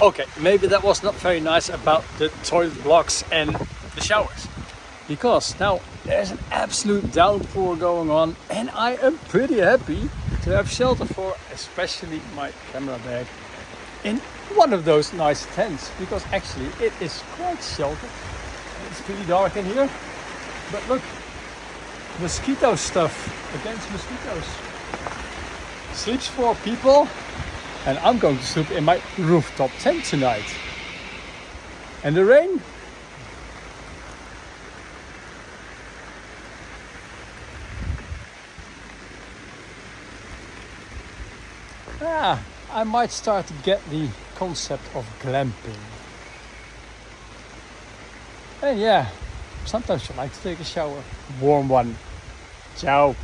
Okay, maybe that was not very nice about the toilet blocks and the showers. Because now there's an absolute downpour going on and I am pretty happy to have shelter for especially my camera bag in one of those nice tents because actually it is quite sheltered. It's pretty dark in here. But look, mosquito stuff against mosquitoes. Sleeps for people and I'm going to sleep in my rooftop tent tonight. And the rain? Ah, I might start to get the concept of glamping. And yeah, sometimes you like to take a shower. Warm one. Ciao.